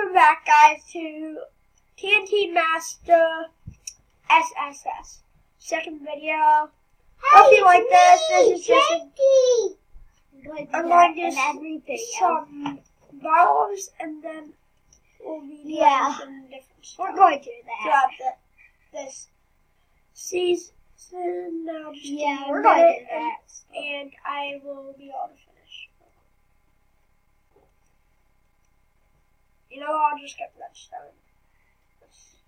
welcome back, guys, to TNT Master SSS. Second video. Hope you like this. This is just a, I'm going to do some balls, and then we'll be doing Yeah. some different stuff. We're going to do that. throughout the, this season. Now, just Yeah, me we're going to do that. and I will be able to You know, I'll just get redstone.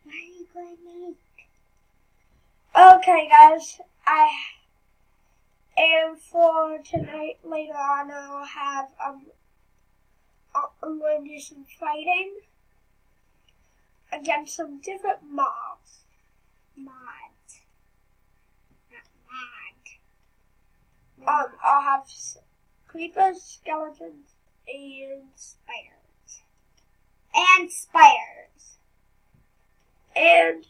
What are you going to make? Okay, guys, I and for tonight later on I'll have um I'm going to do some fighting against some different mobs. Mods. Not mod. Um, I'll have creepers, skeletons, and spiders. Spiders. and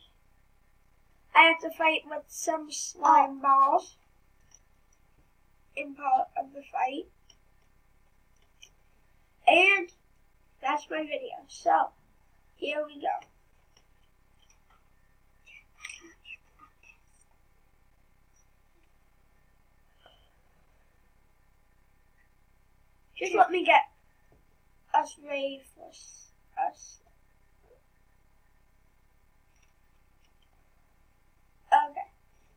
I have to fight with some slime balls in part of the fight. And that's my video. So, here we go. Just let me get us ready for s- us. Okay,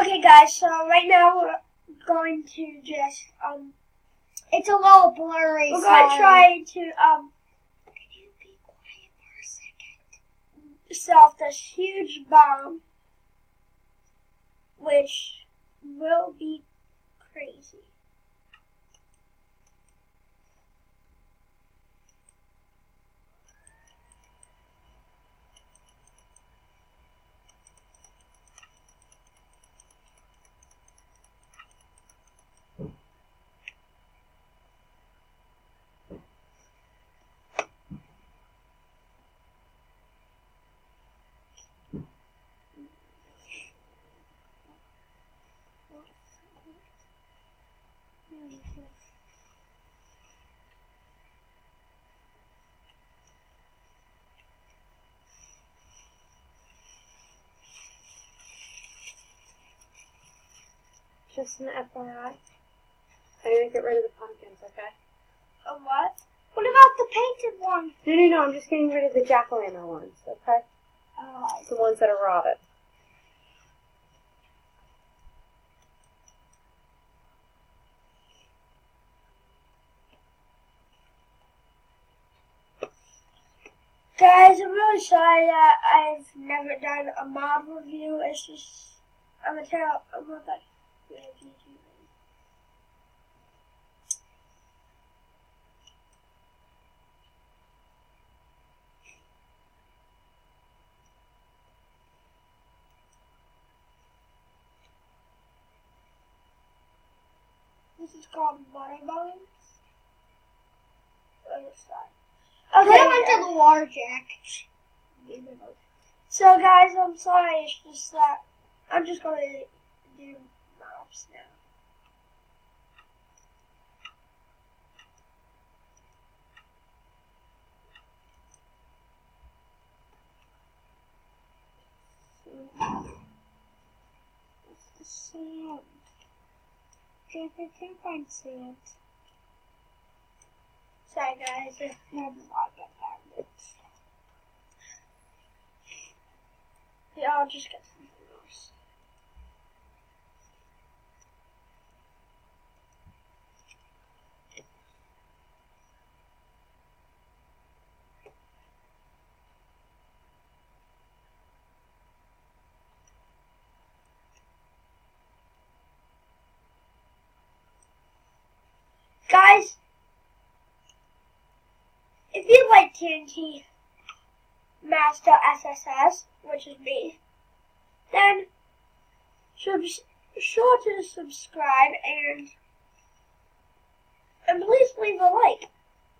Okay, guys. So right now we're going to just um It's a little blurry. we're going to try to um Can you be quiet for a second? set this huge bomb, which will be crazy. Just an FYI. I'm gonna get rid of the pumpkins, okay? A what? What about the painted one? No, no, no, I'm just getting rid of the jack-o'-lantern ones, okay? Oh, The ones that are rotted. Guys, I'm really sorry that I've never done a mob review. It's just I'm a terrible. I'm not that good at YouTubing. This is called butter bones. Other side. Okay, Okay. I went to the water jack. So guys, I'm sorry. It's just that I'm just gonna do mobs now. It's the I find sand. guys. If mind, get found yeah, I'll just get something else. Guys, if you like TNT Master SSS, which is me, then sub- sure to subscribe and and please leave a like.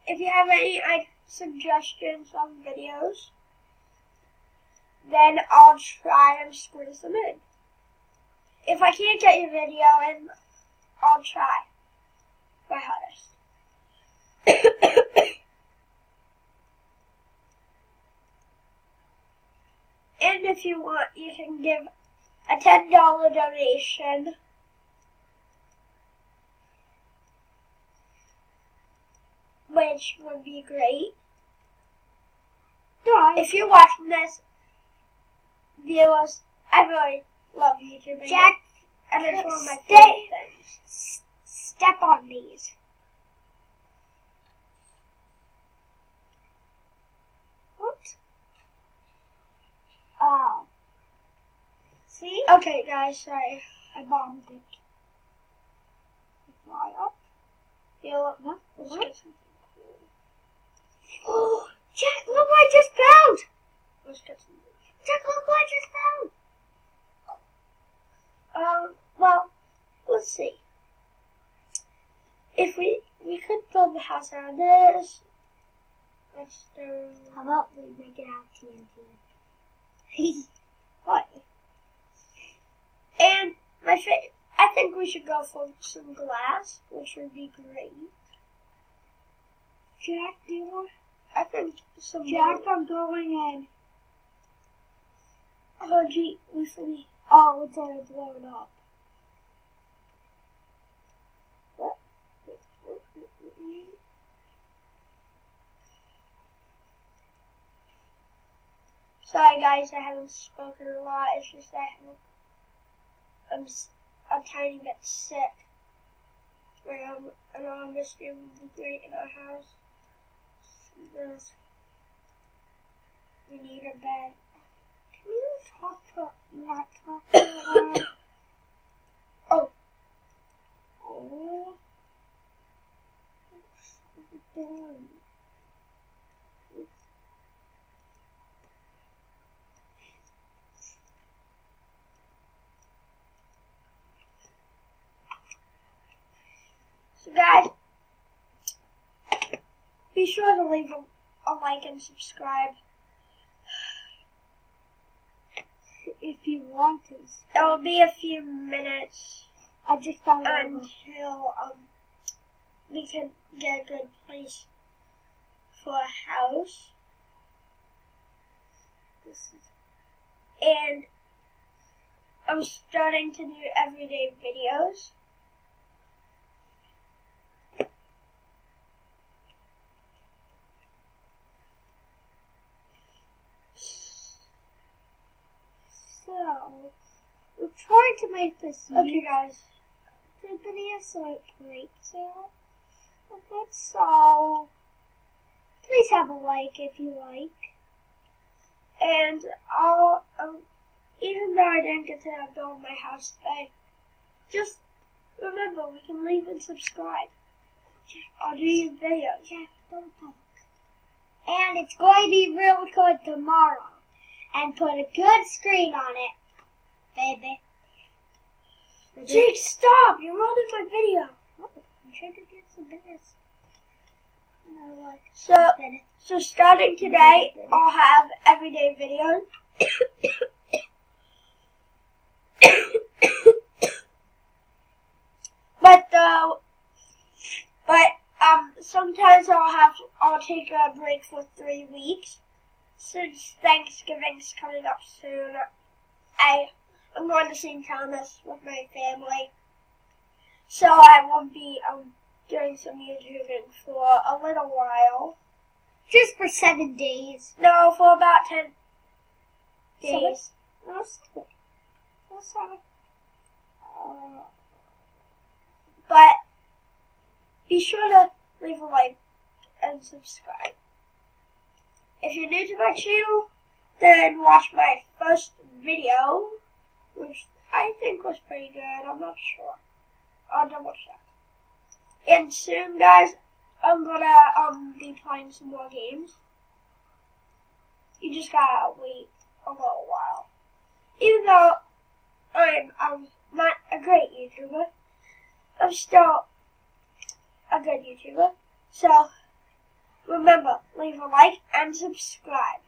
If you have any like, suggestions on videos, then I'll try and squeeze them in. If I can't get your video in, I'll try my hardest. and if you want, you can give a ten dollar donation. Which would be great. If you're watching this, viewers, I really love YouTube. Jack, and it's one of my favorite things. step on these. What? Oh. See? Okay, guys, sorry. I bombed it. Fly up. You look, What? let's What? get something cool. Oh, Jack, look what I just found! Let's get something. Jack, look what I just found! Um, well, let's see. If we we could build the house out of this. Let's do. How about we make it out TNT? What? And my I think we should go for some glass, which would be great. Jack, do you want? I think some. Jack, I'm going in. Oh, gee, we fully. Oh, it's already blown up. Sorry, guys, I haven't spoken a lot. It's just that I'm a tiny bit sick. Right, um, I know I'm just doing great in our house. There's- We need a bed. Can you talk to not talk to? Oh. Oh. What's So, guys, be sure to leave a, a like and subscribe. If you want to. It will be a few minutes I just found until um we can get a good place for a house. This is And I'm starting to do everyday videos. We're trying to make this Okay, guys. Video so it breaks out. Okay, so. Please have a like if you like. And I'll, um, even though I didn't get to have build my house today, just remember we can leave and subscribe. I'll do your videos. Jack, don't talk. And it's going to be real good tomorrow. And put a good screen on it, baby. Jake, stop! You're ruining my video. Oh, I'm trying to get some like, So, so starting today, I'll have everyday videos. but though, but um, sometimes I'll have I'll take a break for three weeks since Thanksgiving's coming up soon. I I'm going to St. Thomas with my family, so I won't be um doing some YouTubing for a little while. Just for seven days. No, for about ten days. No, seven. No, seven. Uh, but be sure to leave a like and subscribe. If you're new to my channel, then watch my first video, which I think was pretty good. I'm not sure. I'll double check. And soon, guys, I'm gonna um be playing some more games. You just gotta wait a little while. Even though I'm I'm not a great YouTuber, I'm still a good YouTuber. So remember, leave a like and subscribe.